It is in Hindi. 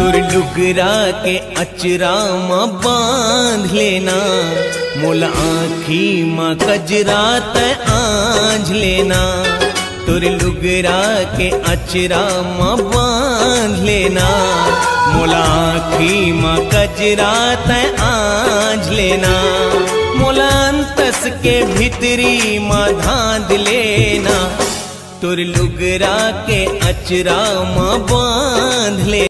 तुर लुगरा के अचरा म बाँध लेना। मोल आखी माँ कजरा त आंझ लेना। तुर लुगरा के अचरा म बाँध लेना। मोला आखी माँ कजरा त आंझ लेना। मोला अंतस के भीतरी माँ धांध लेना। तुर लुगरा के अचरा म बाँध